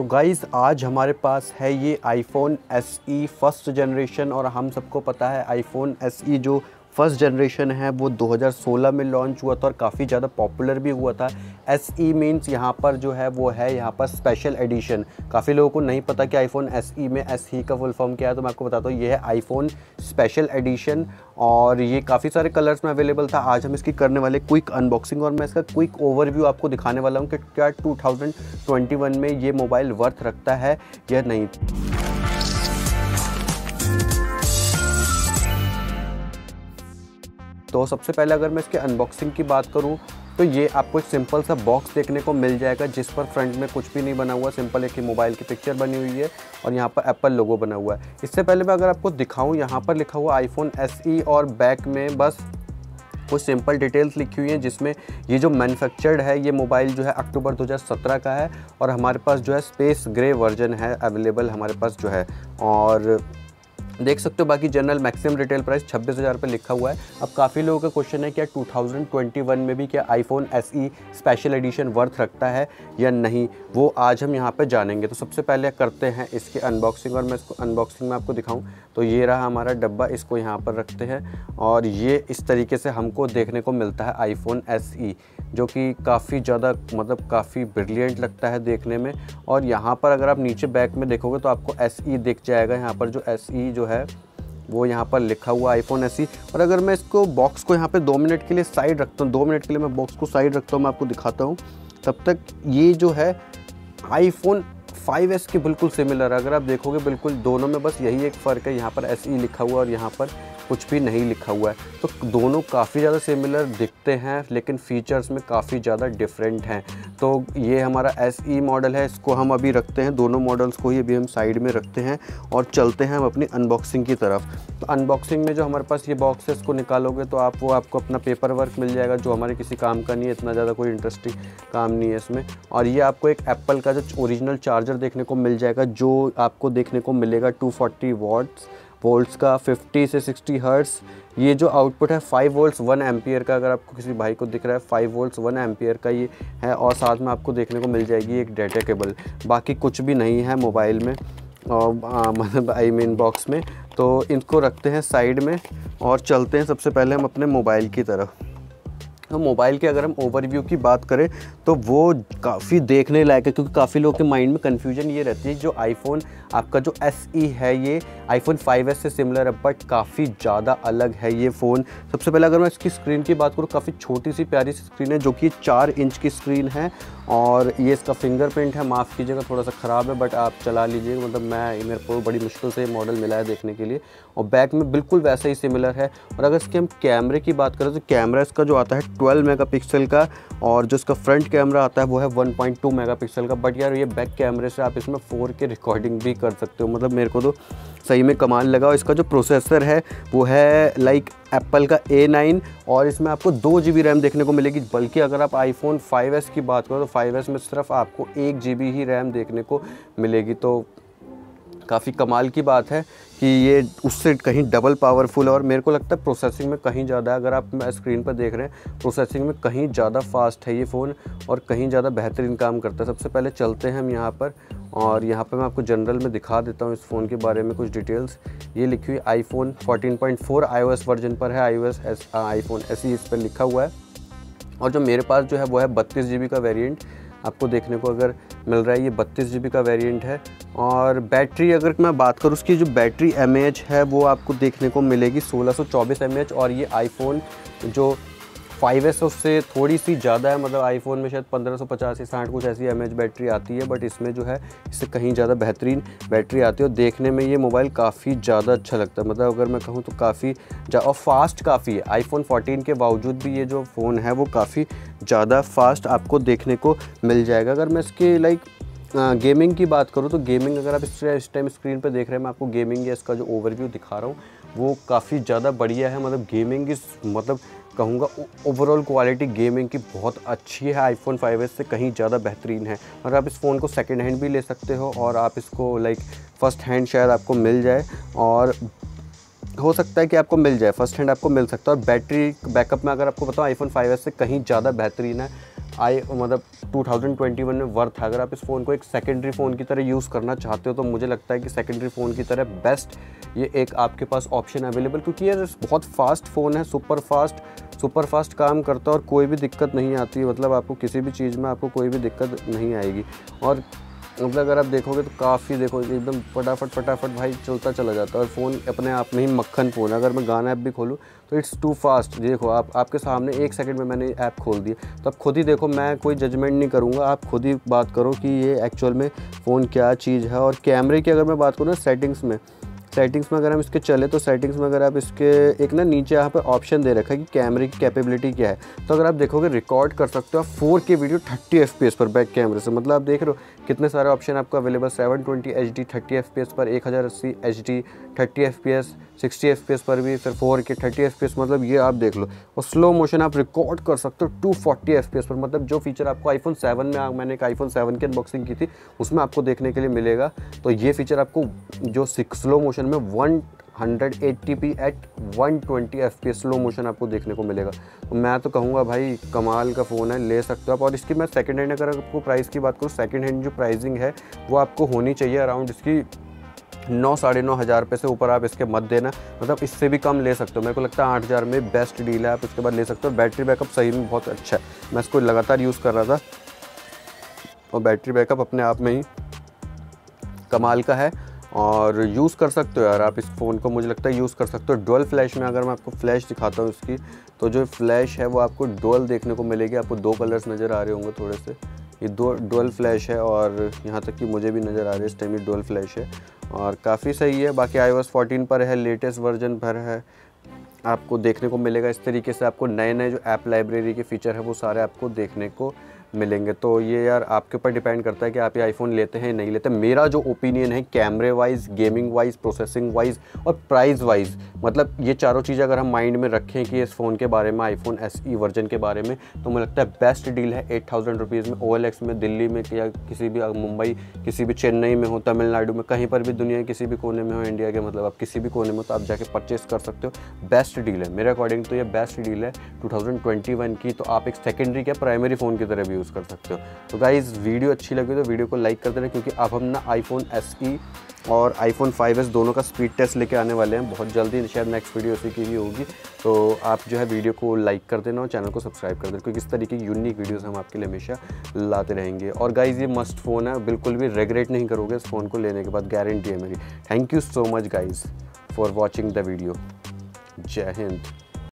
तो गाइस आज हमारे पास है ये iPhone S E first generation और हम सबको पता है आईफोन एस ई जो फ़र्स्ट जनरेशन है, वो 2016 में लॉन्च हुआ था और काफ़ी ज़्यादा पॉपुलर भी हुआ था। एस ई मीन्स यहाँ पर जो है, वो है यहाँ पर स्पेशल एडिशन काफ़ी लोगों को नहीं पता कि आईफोन एस ई में एस ई का फुल फॉर्म क्या है तो मैं आपको बताता हूँ, ये है आईफोन स्पेशल एडिशन और ये काफ़ी सारे कलर्स में अवेलेबल था। आज हम इसकी करने वाले क्विक अनबॉक्सिंग और मैं इसका क्विक ओवरव्यू आपको दिखाने वाला हूँ कि क्या 2021 में ये मोबाइल वर्थ रखता है या नहीं। तो सबसे पहले अगर मैं इसके अनबॉक्सिंग की बात करूँ तो ये आपको एक सिंपल सा बॉक्स देखने को मिल जाएगा, जिस पर फ्रंट में कुछ भी नहीं बना हुआ सिंपल एक ही मोबाइल की पिक्चर बनी हुई है और यहाँ पर एप्पल लोगो बना हुआ है। इससे पहले मैं अगर आपको दिखाऊँ, यहाँ पर लिखा हुआ आईफोन एस e और बैक में बस कुछ सिंपल डिटेल्स लिखी हुई हैं, जिसमें ये जो मैन्युफैक्चर्ड है, ये मोबाइल जो है अक्टूबर 2017 का है और हमारे पास जो है स्पेस ग्रे वर्जन है अवेलेबल हमारे पास जो है। और देख सकते हो, बाकी जनरल मैक्सिमम रिटेल प्राइस छब्बीस हज़ार रुपये लिखा हुआ है। अब काफ़ी लोगों का क्वेश्चन है, क्या 2021 में भी क्या iPhone SE special edition worth रखता है या नहीं? वो आज हम यहाँ पे जानेंगे। तो सबसे पहले करते हैं इसके अनबॉक्सिंग और मैं इसको अनबॉक्सिंग में आपको दिखाऊँ। तो ये रहा हमारा डब्बा, इसको यहाँ पर रखते हैं, और ये इस तरीके से हमको देखने को मिलता है आईफोन एस जो कि काफ़ी ज़्यादा मतलब काफ़ी ब्रिलियंट लगता है देखने में। और यहाँ पर अगर आप नीचे बैक में देखोगे तो आपको एस दिख जाएगा। यहाँ पर जो SE जो है, वो यहाँ पर लिखा हुआ आईफोन एस और अगर मैं इसको बॉक्स को यहाँ पे दो मिनट के लिए साइड रखता हूँ, दो मिनट के लिए मैं बॉक्स को साइड रखता हूँ, मैं आपको दिखाता हूँ, तब तक ये जो है आईफोन 5s के बिल्कुल सिमिलर है। अगर आप देखोगे, बिल्कुल दोनों में बस यही एक फ़र्क है, यहाँ पर एसई लिखा हुआ और यहाँ पर कुछ भी नहीं लिखा हुआ है। तो दोनों काफ़ी ज़्यादा सिमिलर दिखते हैं, लेकिन फ़ीचर्स में काफ़ी ज़्यादा डिफरेंट हैं। तो ये हमारा एस ई मॉडल है, इसको हम अभी रखते हैं। दोनों मॉडल्स को ही अभी हम साइड में रखते हैं और चलते हैं हम अपनी अनबॉक्सिंग की तरफ़। तो अनबॉक्सिंग में जो हमारे पास ये बॉक्स है इसको निकालोगे तो आप, वो आपको अपना पेपर वर्क मिल जाएगा, जो हमारे किसी काम का नहीं है, इतना ज़्यादा कोई इंटरेस्टिंग काम नहीं है इसमें। और ये आपको एक एप्पल का जो ओरिजिनल चार्जर देखने को मिल जाएगा, जो आपको देखने को मिलेगा टू फोर्टी वोल्ट्स का 50 से 60 हर्ट्स ये जो आउटपुट है 5 वोल्ट्स 1 एम्पियर का, अगर आपको किसी भाई को दिख रहा है 5 वोल्ट्स 1 एम्पियर का ये है और साथ में आपको देखने को मिल जाएगी एक डेटा केबल बाकी कुछ भी नहीं है मोबाइल में, और मतलब आई मीन बॉक्स में। तो इनको रखते हैं साइड में और चलते हैं सबसे पहले हम अपने मोबाइल की तरफ़। तो मोबाइल के अगर हम ओवरव्यू की बात करें तो वो काफ़ी देखने लायक है, क्योंकि काफ़ी लोगों के माइंड में कन्फ्यूज़न ये रहती है जो आईफोन आपका जो एस ई e है ये आईफोन 5s से सिमिलर है बट काफ़ी ज़्यादा अलग है ये फ़ोन सबसे पहले अगर मैं इसकी स्क्रीन की बात करूँ, काफ़ी छोटी सी प्यारी सी स्क्रीन है, जो कि चार इंच की स्क्रीन है, और ये इसका फिंगरप्रिंट है, माफ़ कीजिएगा, थोड़ा सा ख़राब है बट आप चला लीजिएगा मतलब मैं मेरे को बड़ी मुश्किल से मॉडल मिला है देखने के लिए। और बैक में बिल्कुल वैसे ही सिमिलर है। और अगर इसके हम कैमरे की बात करें तो कैमरा इसका जो आता है 12 मेगापिक्सल का और जो इसका फ्रंट कैमरा आता है, वो है 1.2 मेगापिक्सल का। बट यार, ये बैक कैमरे से आप इसमें 4 रिकॉर्डिंग भी कर सकते हो। मतलब मेरे को तो सही में कमाल लगा। और इसका जो प्रोसेसर है, वो है लाइक एप्पल का ए नाइन और इसमें आपको दो जी रैम देखने को मिलेगी। बल्कि अगर आप आईफोन 5s की बात करो तो 5s में सिर्फ़ आपको एक जी ही रैम देखने को मिलेगी। तो काफ़ी कमाल की बात है कि ये उससे कहीं डबल पावरफुल है और मेरे को लगता है प्रोसेसिंग में कहीं ज़्यादा, अगर आप स्क्रीन पर देख रहे हैं प्रोसेसिंग में कहीं ज़्यादा फास्ट है ये फ़ोन और कहीं ज़्यादा बेहतरीन काम करता है। सबसे पहले चलते हैं हम यहाँ पर और यहाँ पर मैं आपको जनरल में दिखा देता हूँ इस फ़ोन के बारे में कुछ डिटेल्स ये लिखी हुई आईफोन 14.4 आईओएस वर्जन पर है आईओएस एस आईफोन एस इस पर लिखा हुआ है। और जो मेरे पास जो है वो है बत्तीस जी का वेरिएंट आपको देखने को अगर मिल रहा है, ये बत्तीस जी का वेरिएंट है। और बैटरी अगर मैं बात करूँ, उसकी जो बैटरी एम है, वो आपको देखने को मिलेगी सोलह सौ और ये आईफोन जो फाइव एस उससे थोड़ी सी ज़्यादा है मतलब आईफोन में शायद पंद्रह सौ पचास या साठ कुछ ऐसी एमएच बैटरी आती है बट इसमें जो है, इससे कहीं ज़्यादा बेहतरीन बैटरी आती है और देखने में ये मोबाइल काफ़ी ज़्यादा अच्छा लगता है। मतलब अगर मैं कहूँ तो काफ़ी और फास्ट काफ़ी है। आईफोन 14 के बावजूद भी ये जो फ़ोन है, वो काफ़ी ज़्यादा फास्ट आपको देखने को मिल जाएगा। अगर मैं इसके लाइक गेमिंग की बात करूँ तो गेमिंग अगर आप इस टाइम स्क्रीन पर देख रहे हैं, मैं आपको गेमिंग या इसका जो ओवरव्यू दिखा रहा हूँ, वो काफ़ी ज़्यादा बढ़िया है। मतलब गेमिंग इस मतलब कहूँगा ओवरऑल क्वालिटी गेमिंग की बहुत अच्छी है। आईफोन 5s से कहीं ज़्यादा बेहतरीन है। और आप इस फ़ोन को सेकेंड हैंड भी ले सकते हो और आप इसको लाइक फ़र्स्ट हैंड शायद आपको मिल जाए और हो सकता है कि आपको मिल जाए। फ़र्स्ट हैंड आपको मिल सकता है और बैटरी बैकअप में अगर आपको बताऊँ आईफोन 5s से कहीं ज़्यादा बेहतरीन है। आई मतलब 2021 में वर्थ है। अगर आप इस फ़ोन को एक सेकेंडरी फ़ोन की तरह यूज़ करना चाहते हो तो मुझे लगता है कि सेकेंडरी फ़ोन की तरह बेस्ट ये एक आपके पास ऑप्शन अवेलेबल क्योंकि ये बहुत फास्ट फ़ोन है सुपर फास्ट सुपर फास्ट काम करता है और कोई भी दिक्कत नहीं आती। मतलब आपको किसी भी चीज़ में आपको कोई भी दिक्कत नहीं आएगी। और मतलब अगर आप देखोगे तो काफ़ी देखो, एकदम फटाफट फटाफट भाई चलता चला जाता है। और फ़ोन अपने आप में ही मक्खन फ़ोन है। अगर मैं गाना ऐप भी खोलूँ तो इट्स टू फास्ट देखो, आप, आपके सामने एक सेकंड में मैंने ऐप खोल दिया। तो आप खुद ही देखो, मैं कोई जजमेंट नहीं करूँगा। आप खुद ही बात करो कि ये एक्चुअल में फ़ोन क्या चीज़ है और कैमरे की अगर मैं बात करूँ सेटिंग्स में सेटिंग्स में अगर हम इसके चले तो सेटिंग्स में अगर आप इसके एक ना नीचे यहाँ पर ऑप्शन दे रखा है कि कैमरे की कैपेबिलिटी क्या है तो अगर आप देखोगे रिकॉर्ड कर सकते हो आप four K video thirty F पर बैक कैमरे से। मतलब आप देख रहे हो कितने सारे ऑप्शन आपको available seven twenty H D thirty F P S पर, एक हज़ार अस्सी H D thirty F P S sixty F P S पर भी, फिर फोर के थर्टी एफ़ पी एस मतलब ये आप देख लो। और स्लो मोशन आप रिकॉर्ड कर सकते हो two forty F P S पर। मतलब जो फीचर आपको आईफोन सेवन में मैंने एक आईफोन सेवन की अनबॉक्सिंग की थी, उसमें आपको देखने के लिए मिलेगा। तो ये फीचर आपको जो स्लो मोशन में one hundred eighty P at one twenty F P slow motion आपको देखने को मिलेगा। तो मैं तो कहूँगा भाई, कमाल का फ़ोन है, ले सकते हो आप। और इसकी मैं सेकंड हैंड अगर आपको प्राइस की बात करूँ सेकंड हैंड जो प्राइसिंग है, वो आपको होनी चाहिए अराउंड इसकी नौ, साढ़े नौ हज़ार रुपये से ऊपर आप इसके मत देना। मतलब इससे भी कम ले सकते हो। मेरे को लगता है आठ हज़ार में बेस्ट डील है, आप उसके बाद ले सकते हो। बैटरी बैकअप सही में बहुत अच्छा है। मैं इसको लगातार यूज़ कर रहा था। और बैटरी बैकअप अपने आप में ही कमाल का है। और यूज़ कर सकते हो यार, आप इस फ़ोन को मुझे लगता है यूज़ कर सकते हो। डुअल फ्लैश में अगर मैं आपको फ्लैश दिखाता हूँ इसकी तो जो फ्लैश है वो आपको डुअल देखने को मिलेगी। आपको दो कलर्स नज़र आ रहे होंगे थोड़े से। ये दो डुअल फ्लैश है और यहाँ तक कि मुझे भी नज़र आ रही है, इस टाइम ये डुअल फ्लैश है। और काफ़ी सही है, बाकी आई फोर्टीन पर है लेटेस्ट वर्जन पर है। आपको देखने को मिलेगा, इस तरीके से आपको नए नए जो ऐप लाइब्रेरी के फ़ीचर है, वो सारे आपको देखने को मिलेंगे। तो ये यार आपके ऊपर डिपेंड करता है कि आप ये आईफोन लेते हैं नहीं लेते। मेरा जो ओपिनियन है कैमरे wise gaming wise processing wise और प्राइस वाइज मतलब ये चारों चीज़ अगर हम माइंड में रखें कि इस फ़ोन के बारे में आईफोन एस ई वर्जन के बारे में तो मुझे लगता है बेस्ट डील है एट थाउज़ेंड रुपीज़ में ओ एल एक्स में, दिल्ली में या किसी भी मुंबई, किसी भी चेन्नई में हो, तमिलनाडु में, कहीं पर भी दुनिया किसी भी कोने में हो इंडिया के मतलब आप किसी भी कोने में तो आप जाके परचेस कर सकते हो। बेस्ट डील है। मेरे अकॉर्डिंग तो ये बेस्ट डील है टू की तो आप एक सेकेंडरी क्या प्राइमरी फ़ोन की तरह भी यूज़ कर सकते हो। तो गाइज़ वीडियो अच्छी लगी तो वीडियो को लाइक कर देना क्योंकि अब हम ना आईफोन एस e और आईफोन 5s दोनों का स्पीड टेस्ट लेके आने वाले हैं। बहुत जल्दी, शायद नेक्स्ट वीडियो उसी की ही होगी। तो आप जो है वीडियो को लाइक कर देना और चैनल को सब्सक्राइब कर देना, क्योंकि इस तरीके की यूनिक वीडियोस हम आपके लिए हमेशा लाते रहेंगे। और गाइज़ ये मस्ट फ़ोन है, बिल्कुल भी रेगरेट नहीं करोगे इस फ़ोन को लेने के बाद गारंटी है मेरी। Thank you so much guys for watching the video जय हिंद।